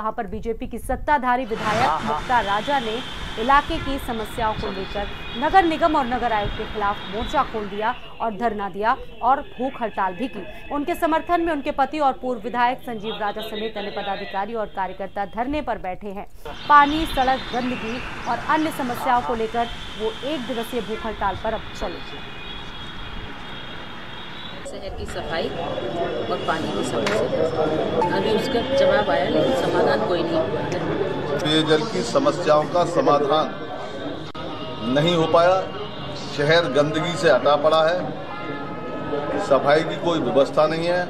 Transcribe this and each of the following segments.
वहाँ पर बीजेपी की सत्ताधारी विधायक मुक्ता राजा ने इलाके की समस्याओं को लेकर नगर निगम और नगर आयुक्त के खिलाफ मोर्चा खोल दिया और धरना दिया और भूख हड़ताल भी की। उनके समर्थन में उनके पति और पूर्व विधायक संजीव राजा समेत अन्य पदाधिकारी और कार्यकर्ता धरने पर बैठे हैं। पानी सड़क गंदगी और अन्य समस्याओं को लेकर वो एक दिवसीय भूख हड़ताल पर अब चले। शहर की सफ़ाई और पानी की समस्या। अभी उसका जवाब आया लेकिन समाधान कोई नहीं हुआ। पेयजल की समस्याओं का समाधान नहीं हो पाया। शहर गंदगी से हटा पड़ा है। सफ़ाई की कोई व्यवस्था नहीं है।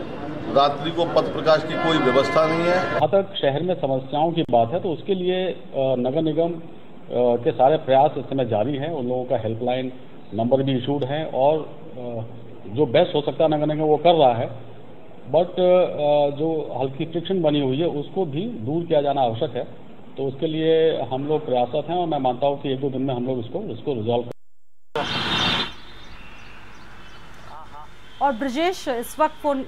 रात्रि को पथ प्रकाश की कोई व्यवस्था नहीं है। जहाँ तक शहर में समस्याओं की बात है तो उसके लिए नगर निगम के सारे प्रयास इस समय जारी हैं। उन लोगों का हेल्पलाइन नंबर भी इशूड है और जो बेस्ट हो सकता है नगर निगम वो कर रहा है। बट जो हल्की फ्रिक्शन बनी हुई है, उसको भी दूर किया जाना आवश्यक है। तो उसके लिए हम लोग प्रयासरत हैं और मैं मानता हूँ कि एक दो दिन में हम लोग इसको इसको रिजॉल्व और ब्रजेश, इस वक्त फ़ोन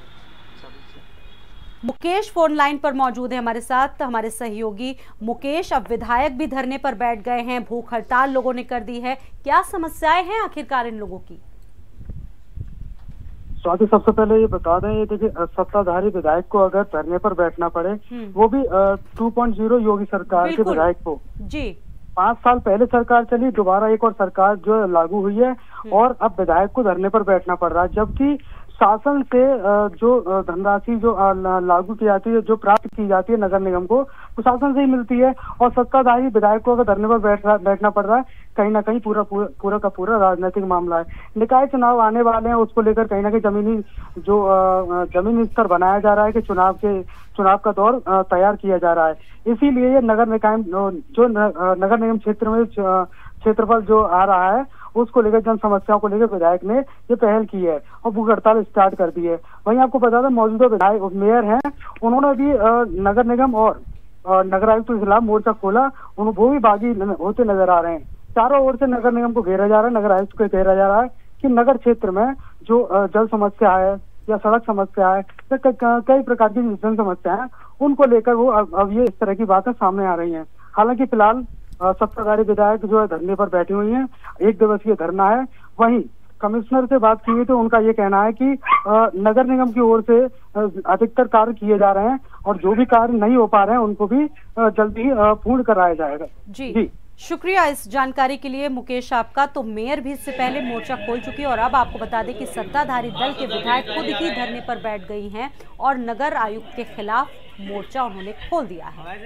मुकेश फ़ोन लाइन पर मौजूद है हमारे साथ, हमारे सहयोगी मुकेश। अब विधायक भी धरने पर बैठ गए हैं। भूख हड़ताल लोगों ने कर दी है। क्या समस्याएँ हैं आखिरकार इन लोगों की? स्वाति सबसे पहले ये बता दें ये देखिए सत्ताधारी विधायक को अगर धरने पर बैठना पड़े हम्म। वो भी टू पॉइंट ज़ीरो योगी सरकार के विधायक को जी पाँच साल पहले सरकार चली दोबारा एक और सरकार जो लागू हुई है हम्म। और अब विधायक को धरने पर बैठना पड़ रहा है जबकि शासन से जो धनराशि जो लागू की जाती है जो प्राप्त की जाती है नगर निगम को वो शासन से ही मिलती है और सत्ताधारी विधायक को अगर धरने पर बैठ बैठना पड़ रहा है कहीं ना कहीं पूरा पूरा पूरा का पूरा राजनीतिक मामला है। निकाय चुनाव आने वाले हैं, उसको लेकर कहीं ना कहीं जमीनी जो जमीनी स्तर बनाया जा रहा है कि चुनाव के चुनाव का दौर तैयार किया जा रहा है। इसीलिए ये नगर निकाय जो नगर निगम क्षेत्र में क्षेत्रफल जो आ रहा है, उसको लेकर जन समस्याओं को लेकर विधायक ने ये पहल की है और भूख हड़ताल स्टार्ट कर दी है। वहीं आपको बता दें, मौजूदा विधायक मेयर हैं, उन्होंने भी नगर निगम और नगर आयुक्त के खिलाफ मोर्चा खोला उन वो भी बागी होते नज़र आ रहे हैं। चारों ओर से नगर निगम को घेरा जा रहा है नगर आयुक्त को घेरा जा रहा है कि नगर क्षेत्र में जो जल समस्या है या सड़क समस्या है या कई प्रकार की जन समस्या है उनको लेकर वो अब ये इस तरह की बातें सामने आ रही हैं। हालाँकि फ़िलहाल सत्ताधारी विधायक जो है धरने पर बैठी हुई हैं एक दिवसीय धरना है। वहीं कमिश्नर से बात की हुई तो उनका ये कहना है कि नगर निगम की ओर से अधिकतर कार्य किए जा रहे हैं और जो भी कार्य नहीं हो पा रहे हैं उनको भी जल्दी पूर्ण कराया जाएगा। जी। जी। शुक्रिया इस जानकारी के लिए, मुकेश आपका। तो मेयर भी इससे पहले मोर्चा खोल चुकी है और अब आपको बता दें कि सत्ताधारी दल के विधायक खुद ही धरने पर बैठ गई हैं और नगर आयुक्त के खिलाफ मोर्चा उन्होंने खोल दिया है।